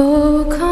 Oh, come,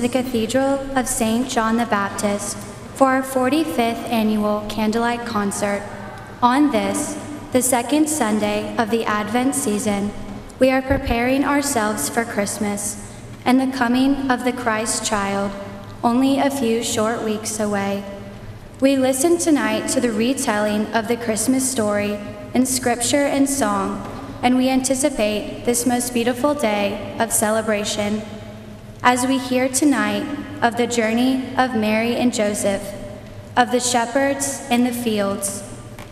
the Cathedral of St. John the Baptist for our 45th annual candlelight concert. On this, the second Sunday of the Advent season, we are preparing ourselves for Christmas and the coming of the Christ child, only a few short weeks away. We listen tonight to the retelling of the Christmas story in scripture and song, and we anticipate this most beautiful day of celebration as we hear tonight of the journey of Mary and Joseph, of the shepherds in the fields,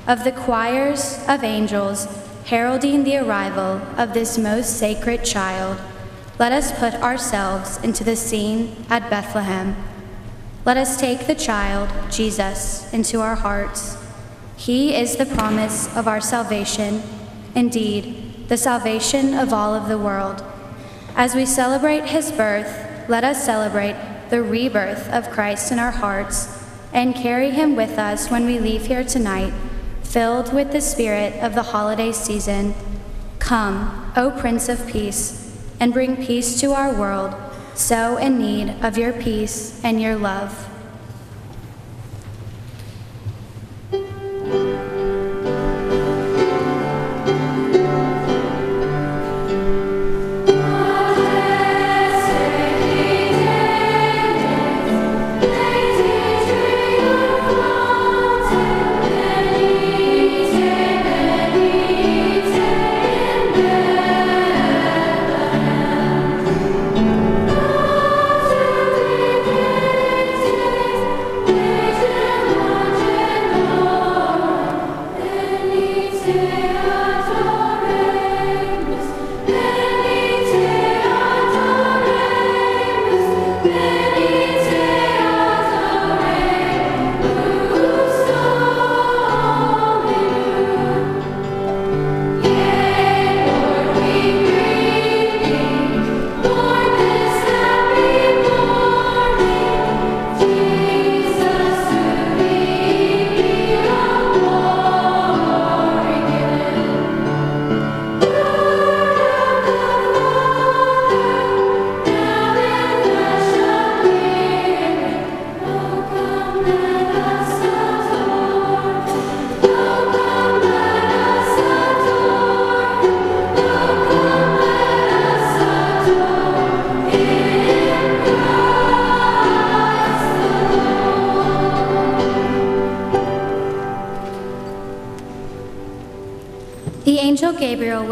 of the choirs of angels heralding the arrival of this most sacred child. Let us put ourselves into the scene at Bethlehem. Let us take the child, Jesus, into our hearts. He is the promise of our salvation, indeed, the salvation of all of the world. As we celebrate his birth, let us celebrate the rebirth of Christ in our hearts and carry him with us when we leave here tonight, filled with the spirit of the holiday season. Come, O Prince of Peace, and bring peace to our world, so in need of your peace and your love.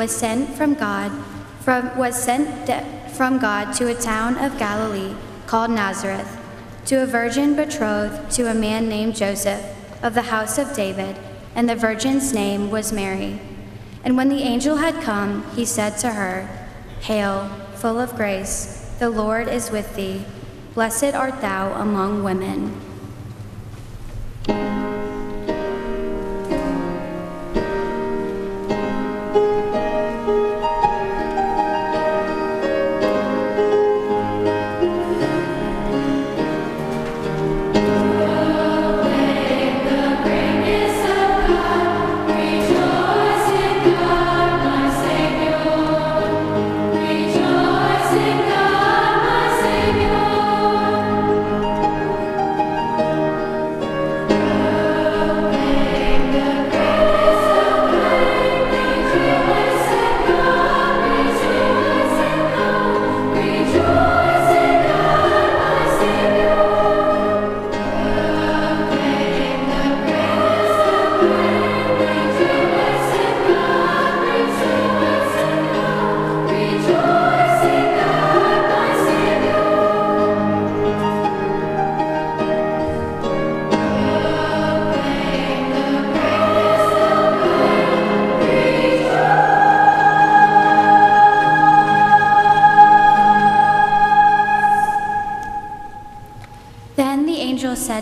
Was sent from God from, was sent from God to a town of Galilee called Nazareth to a virgin betrothed to a man named Joseph of the house of David, and the virgin's name was Mary. And when the angel had come, he said to her, Hail, full of grace, the Lord is with thee. Blessed art thou among women.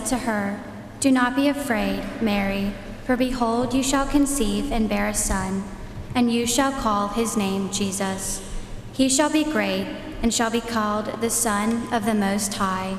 To her, Do not be afraid, Mary, for behold, you shall conceive and bear a son, and you shall call his name Jesus. He shall be great and shall be called the Son of the Most High.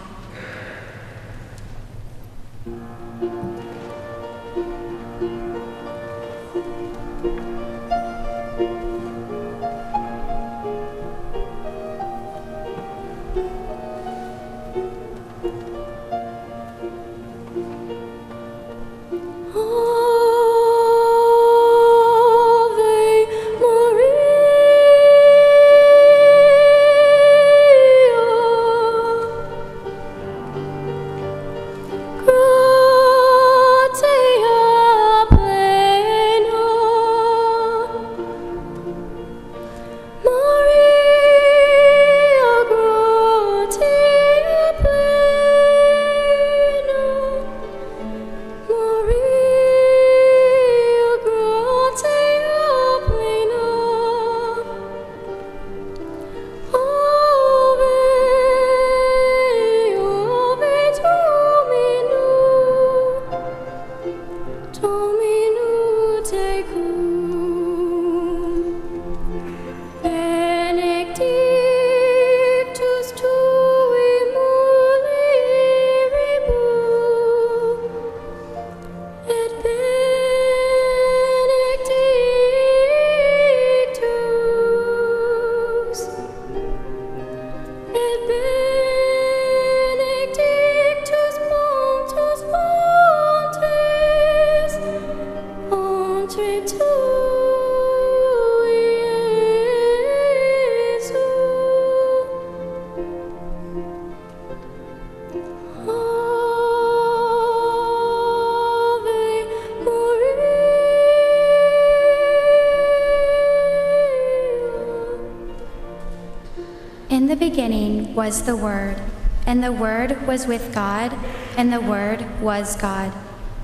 Was the Word, and the Word was with God, and the Word was God.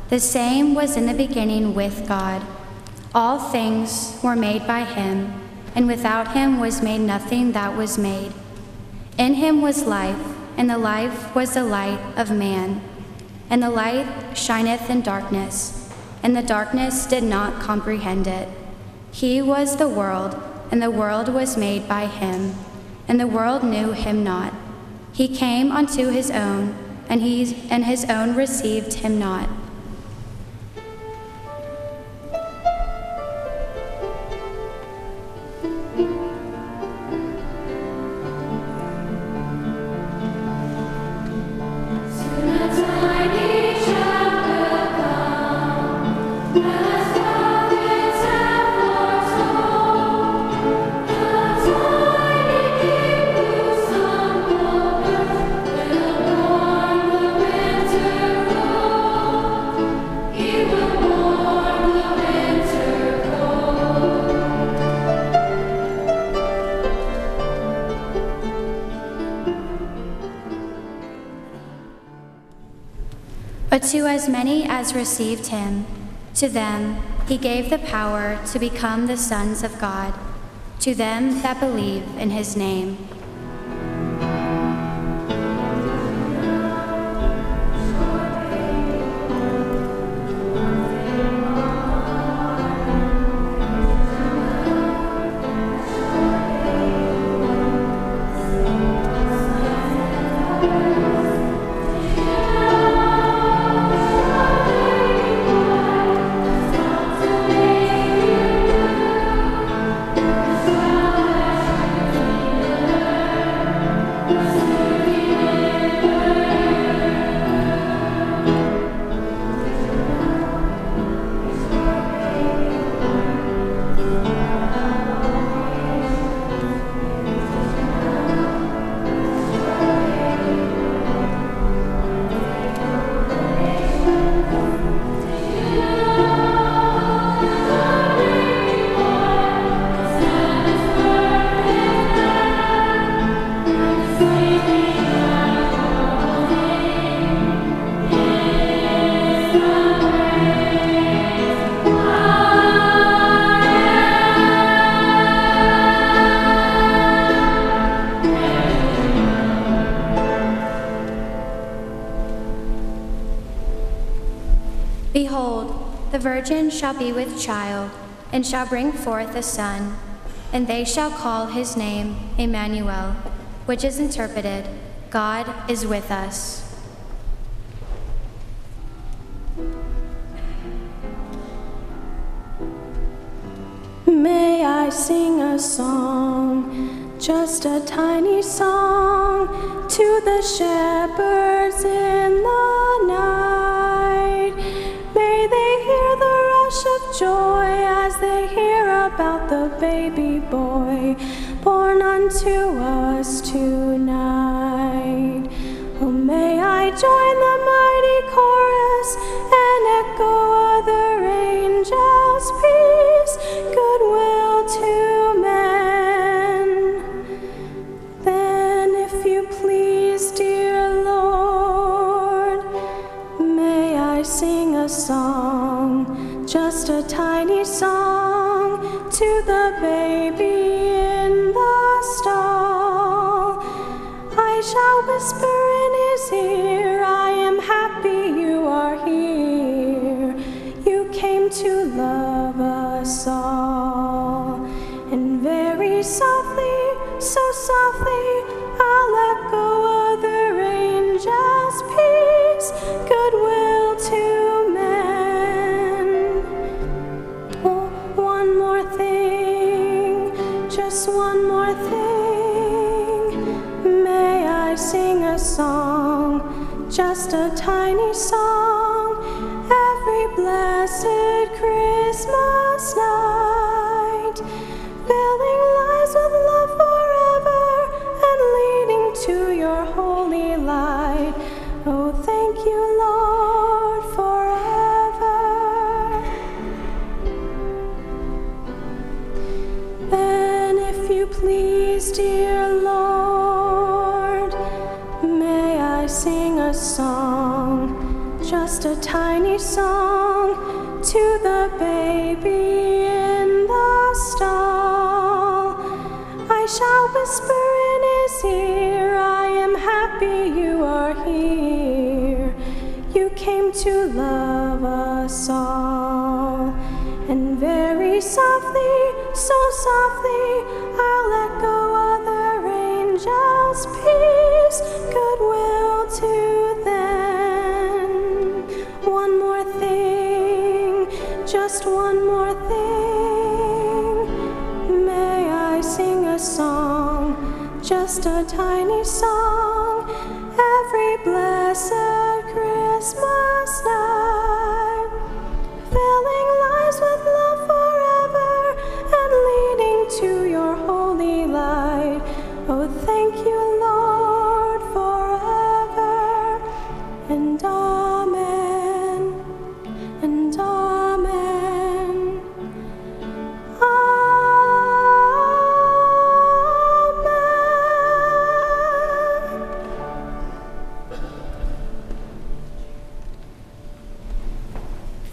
The same was in the beginning with God. All things were made by him, and without him was made nothing that was made. In him was life, and the life was the light of man. And the light shineth in darkness, and the darkness did not comprehend it. He was the world, and the world was made by him, and the world knew him not. He came unto his own, and he and his own received him not. As many as received him, to them he gave the power to become the sons of God, to them that believe in his name. Virgin shall be with child, and shall bring forth a son, and they shall call his name Emmanuel, which is interpreted, God is with us. May I sing a song, just a tiny song, to the shepherds in the night. Joy as they hear about the baby boy born unto us tonight. Oh, may I join the mighty chorus and echo other angels' peace, just a tiny song,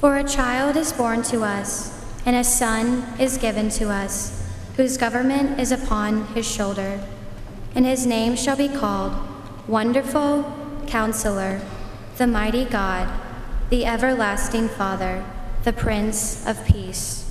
For a child is born to us, and a son is given to us, whose government is upon his shoulder. And his name shall be called Wonderful Counselor, the Mighty God, the Everlasting Father, the Prince of Peace.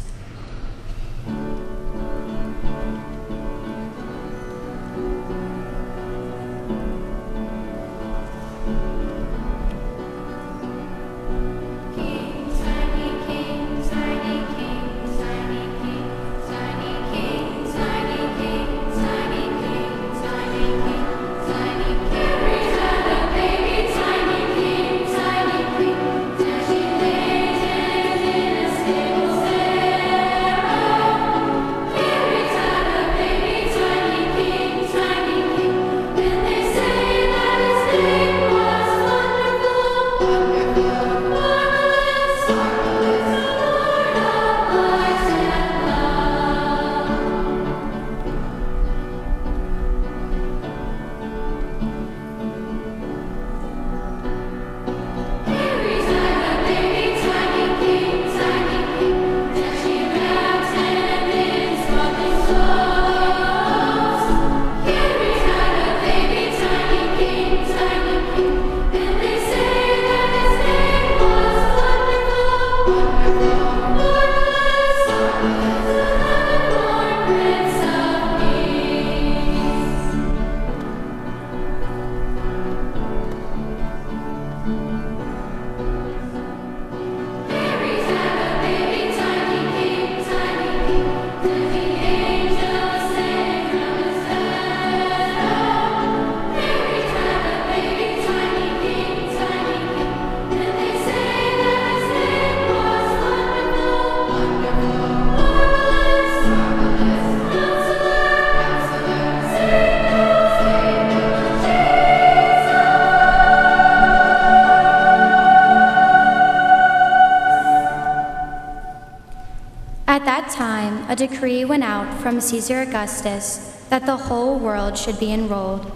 Decree went out from Caesar Augustus that the whole world should be enrolled.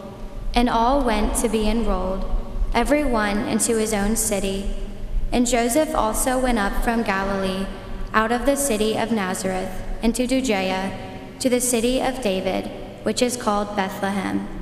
And all went to be enrolled, every one into his own city. And Joseph also went up from Galilee, out of the city of Nazareth, into Judea, to the city of David, which is called Bethlehem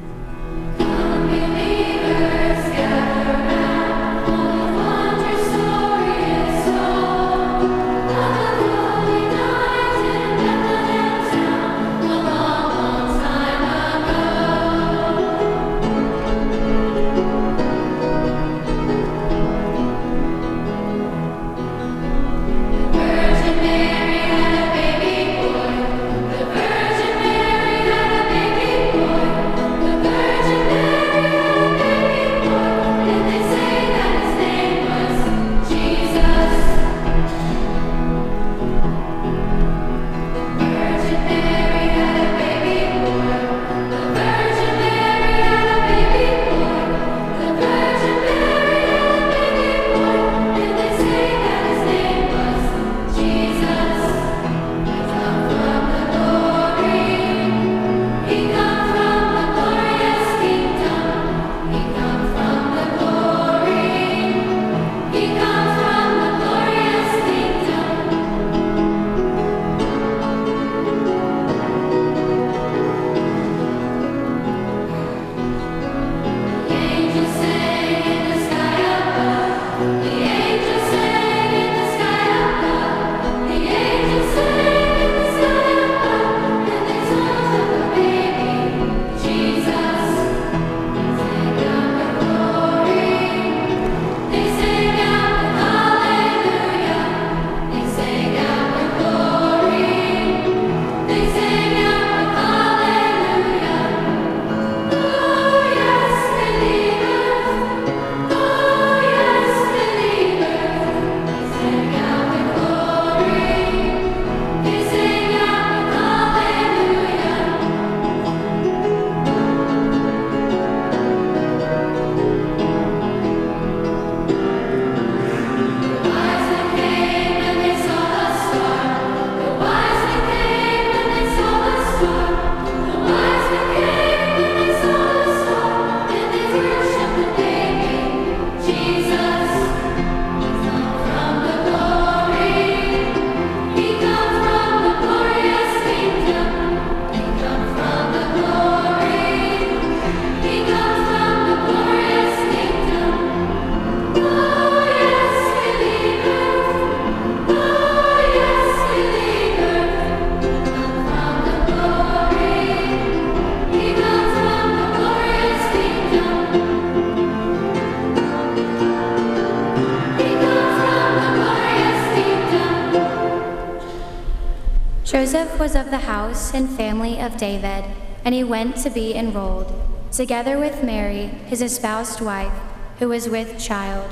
Joseph was of the house and family of David, and he went to be enrolled, together with Mary, his espoused wife, who was with child.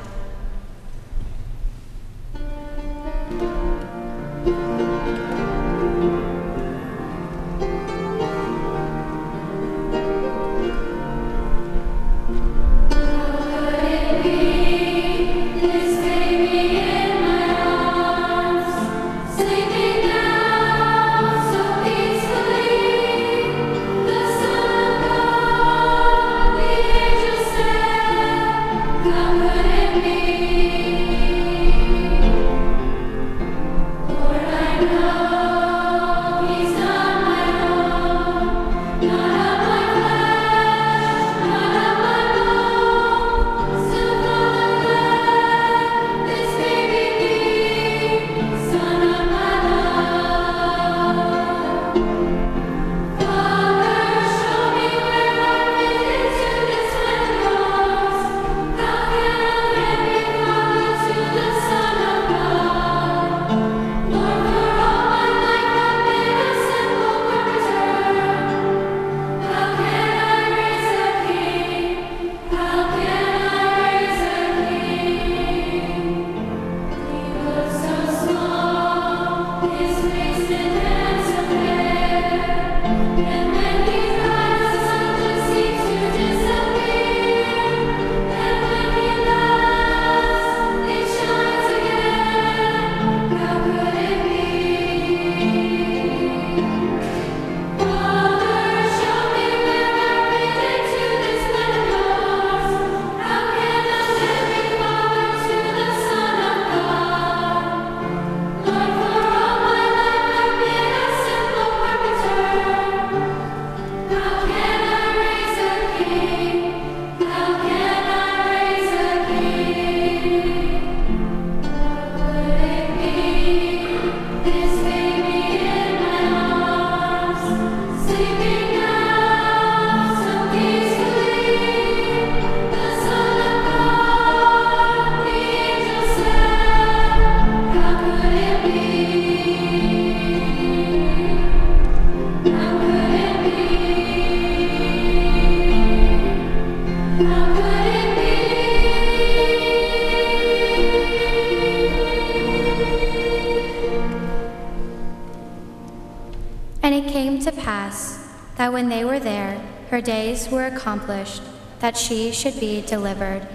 accomplished, that she should be delivered.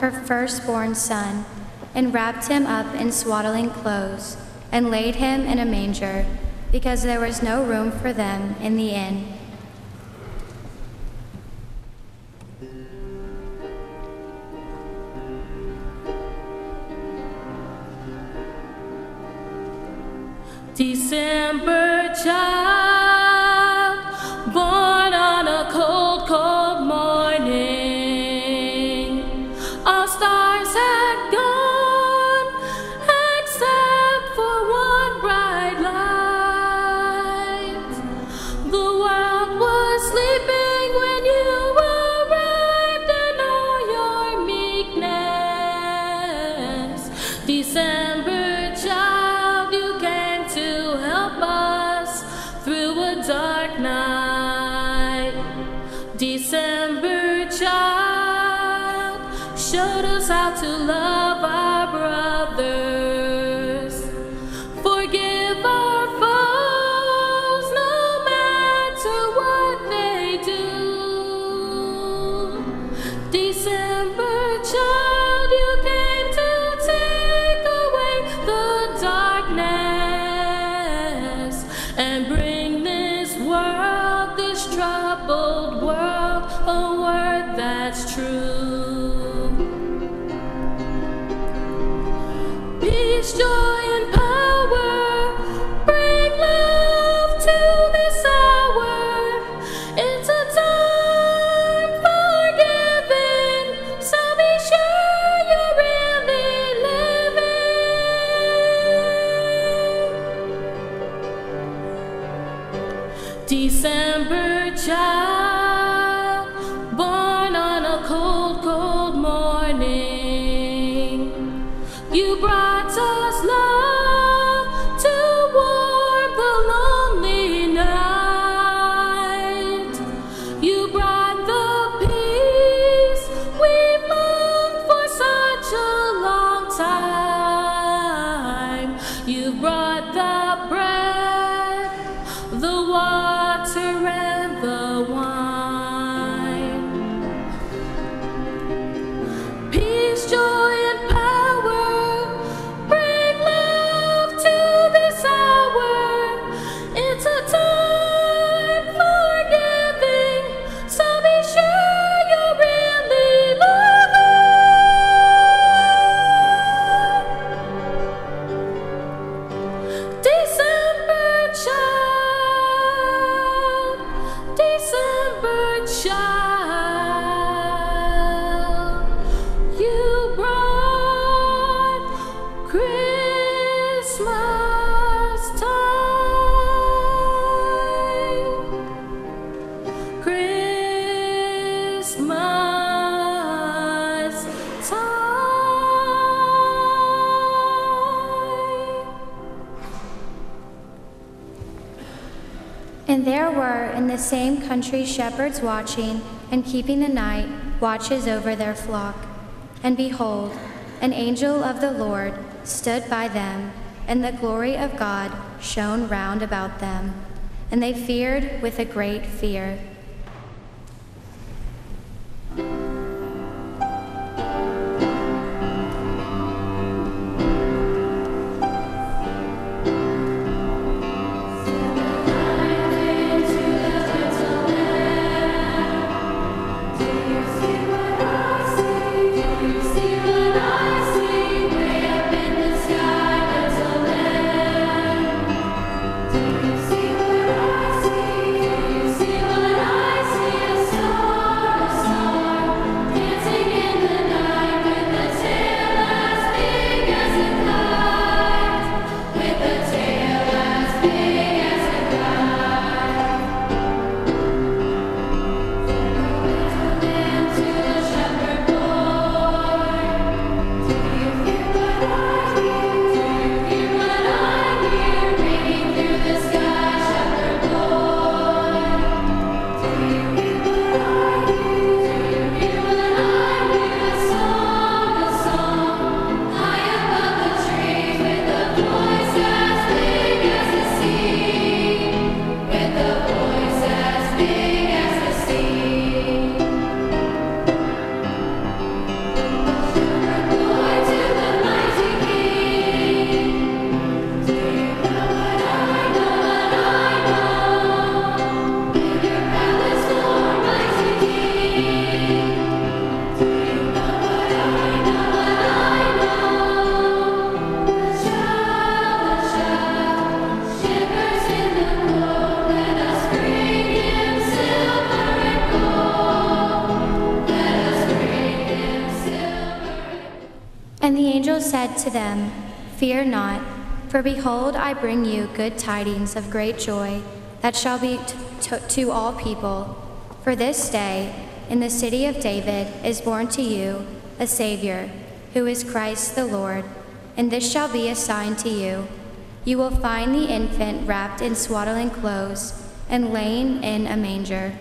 her firstborn son, and wrapped him up in swaddling clothes, and laid him in a manger, because there was no room for them in the inn. December child. Watching and keeping the night watches over their flock. And behold, an angel of the Lord stood by them, and the glory of God shone round about them. And they feared with a great fear. Fear not, for behold, I bring you good tidings of great joy that shall be t- to, to all people. For this day, in the city of David, is born to you a Savior, who is Christ the Lord. And this shall be a sign to you. You will find the infant wrapped in swaddling clothes and laying in a manger.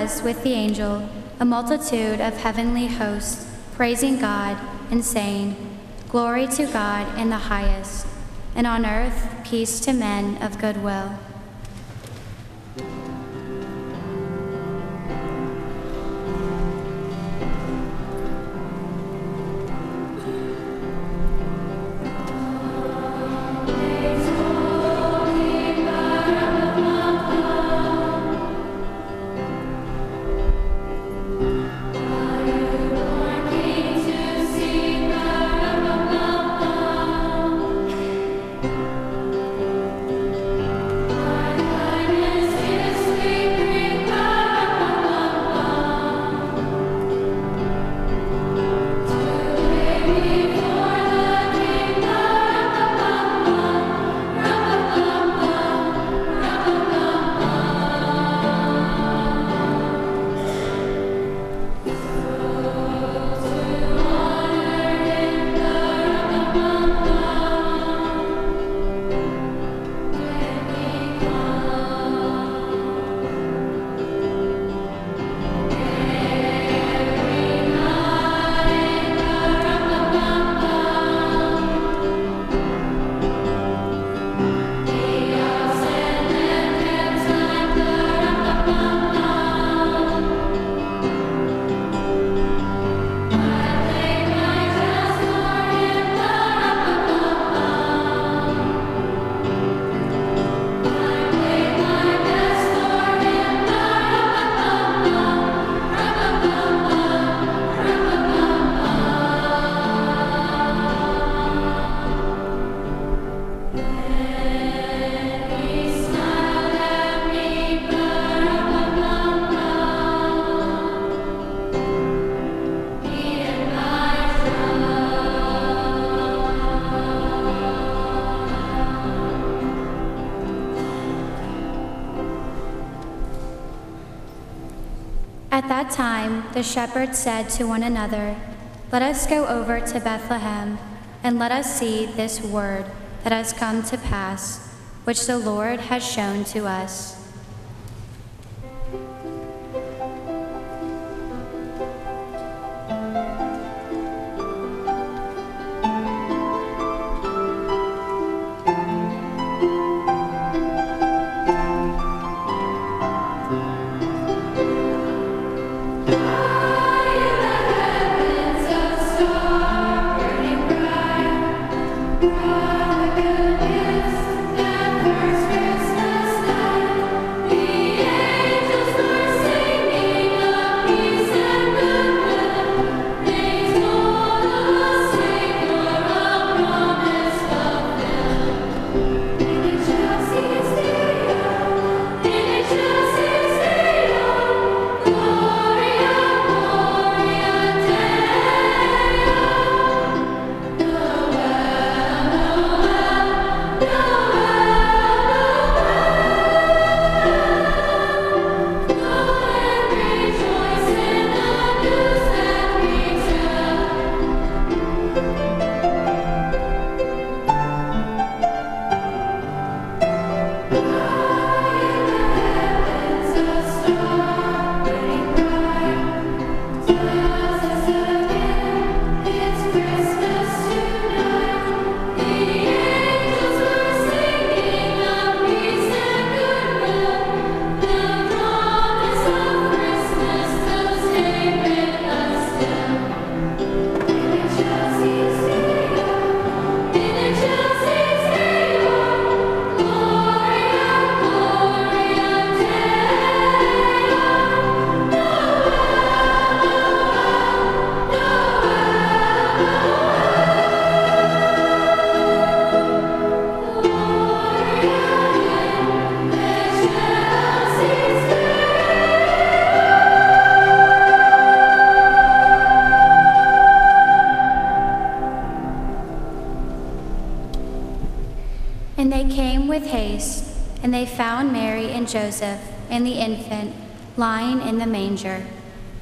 Was with the angel a multitude of heavenly hosts praising God and saying, Glory to God in the highest, and on earth peace to men of good will. Time, the shepherds said to one another, Let us go over to Bethlehem, and let us see this word that has come to pass, which the Lord has shown to us. found Mary and Joseph and the infant lying in the manger.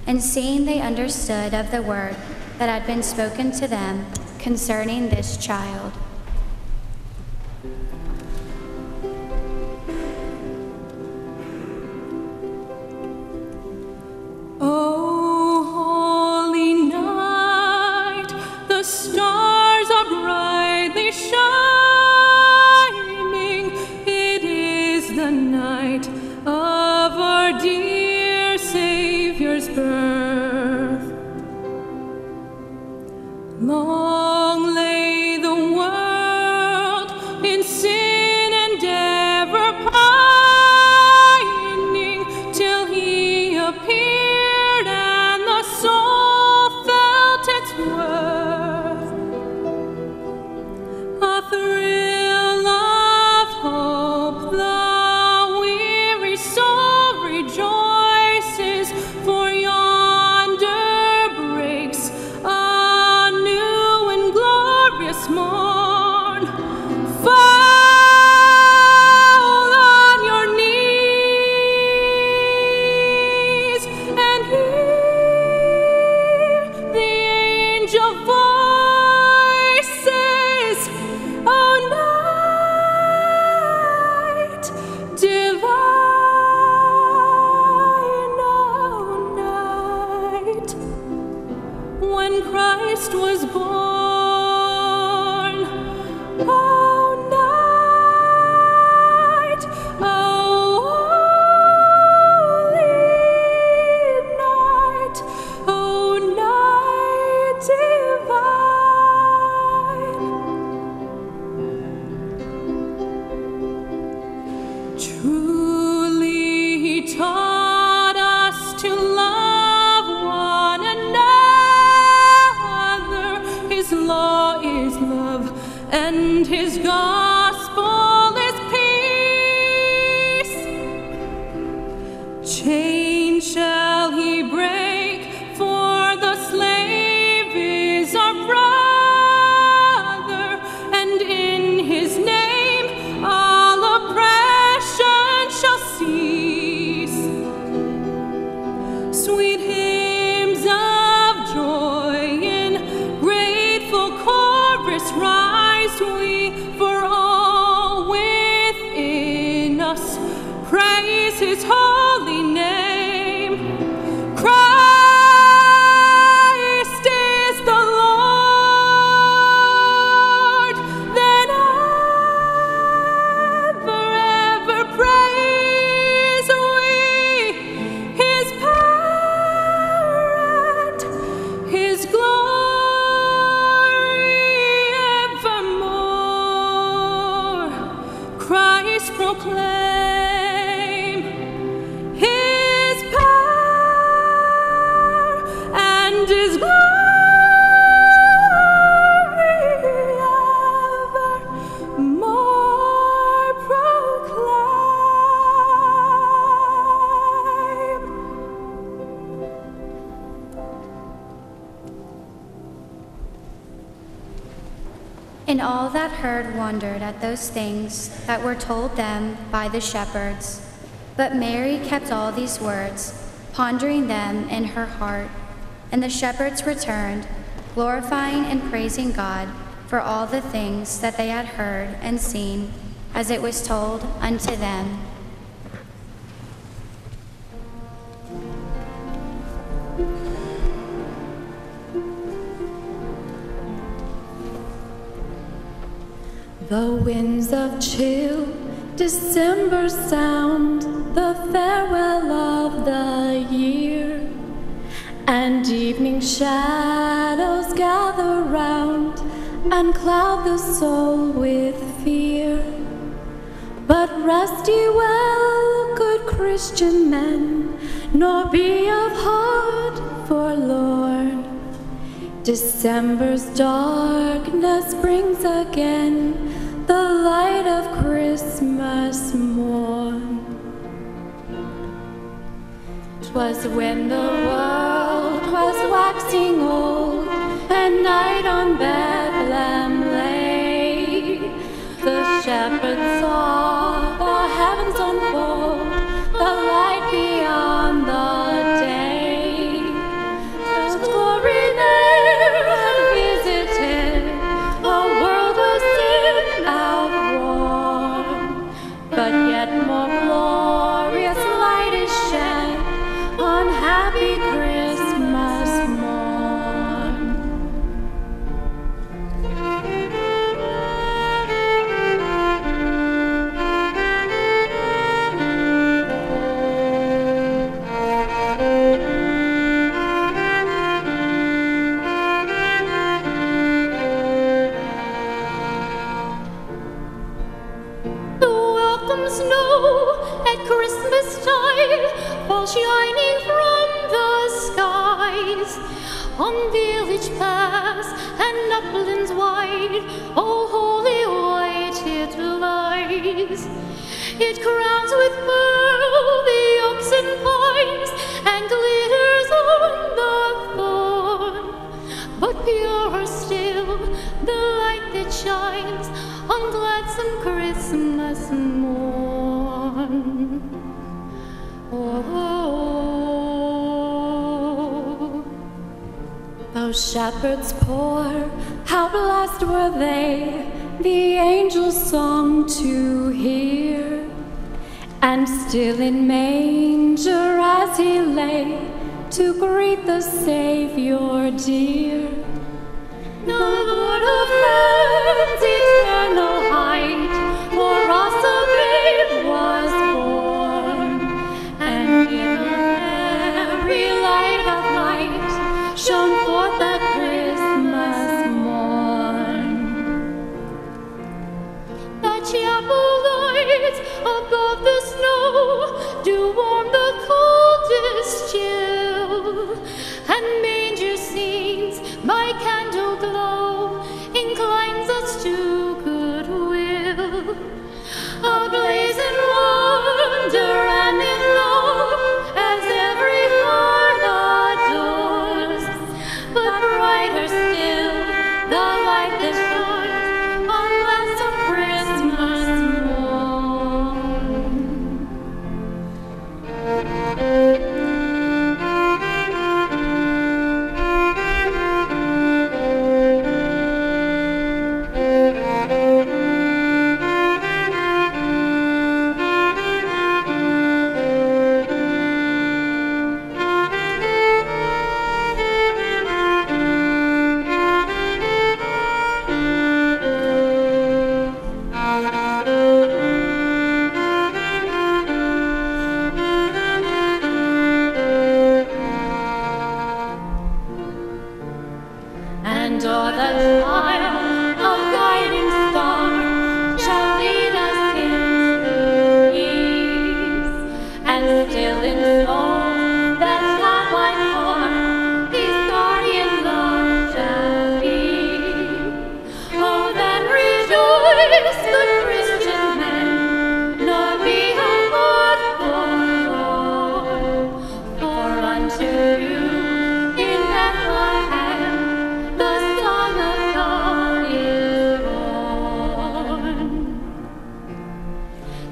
And seeing they understood of the word that had been spoken to them concerning this child. voice proclaim. wondered at those things that were told them by the shepherds. But Mary kept all these words, pondering them in her heart. And the shepherds returned, glorifying and praising God for all the things that they had heard and seen, as it was told unto them. winds of chill December sound the farewell of the year, and evening shadows gather round and cloud the soul with fear. But rest ye well, good Christian men, nor be of heart forlorn. December's darkness brings again the light of Christmas morn. Twas when the world was waxing old, and night on Bethlehem lay. The shepherd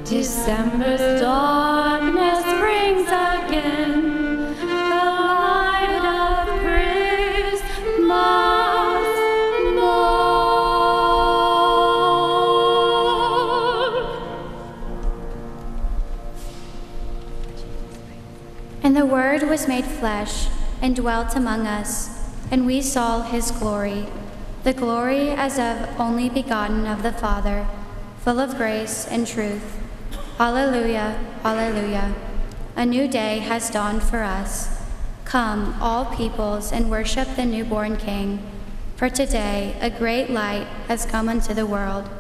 December's darkness brings again the light of Christmas morn. And the Word was made flesh and dwelt among us, and we saw his glory, the glory as of only begotten of the Father, full of grace and truth. Alleluia, Alleluia. A new day has dawned for us. Come, all peoples, and worship the newborn King. For today a great light has come into the world.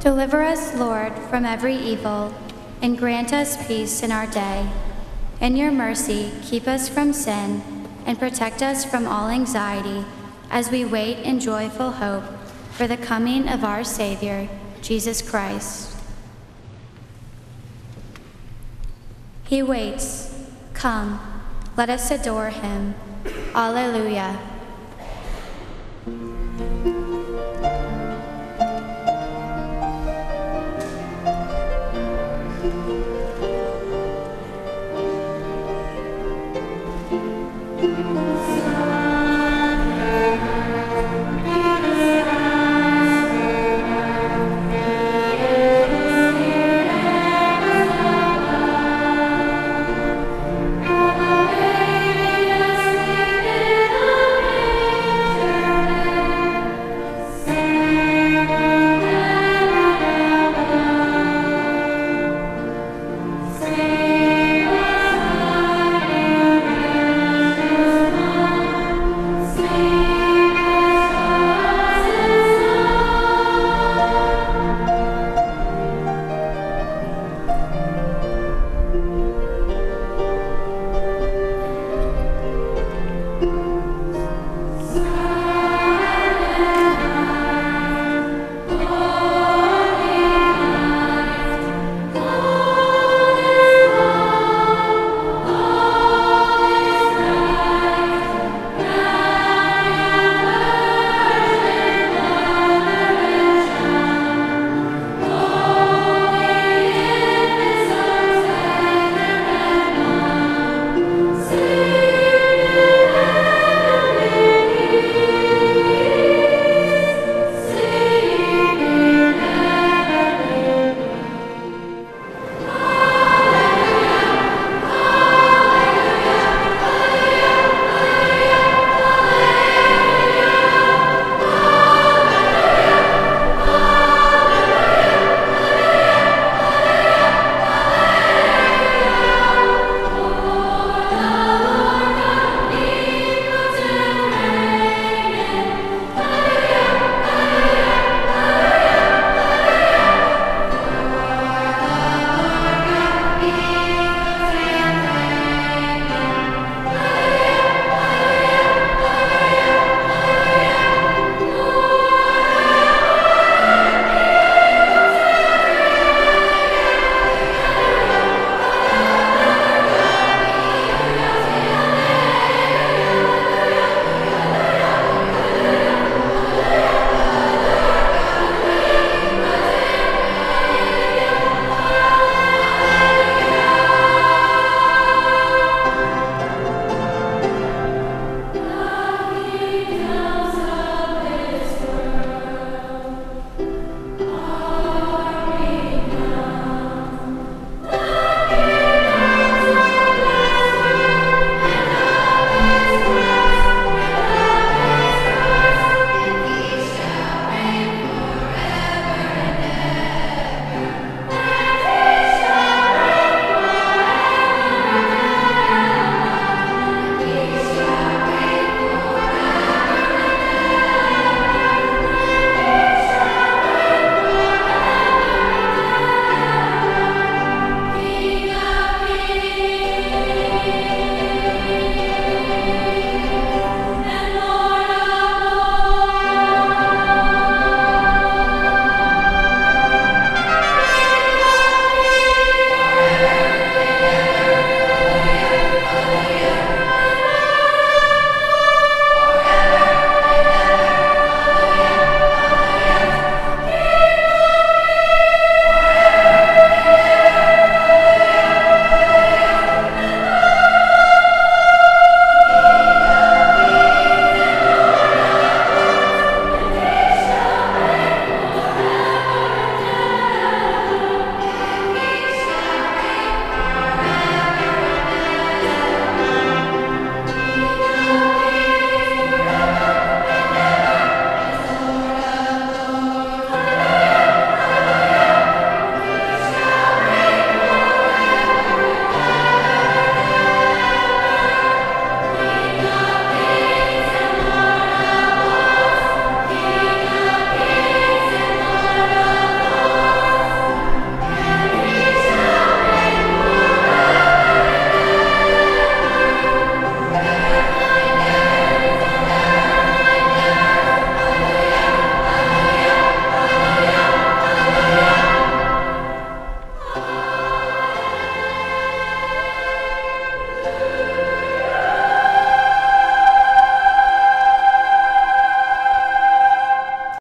Deliver us, Lord, from every evil, and grant us peace in our day. In your mercy, keep us from sin, and protect us from all anxiety, as we wait in joyful hope for the coming of our Savior, Jesus Christ. He waits. Come, let us adore him. Alleluia.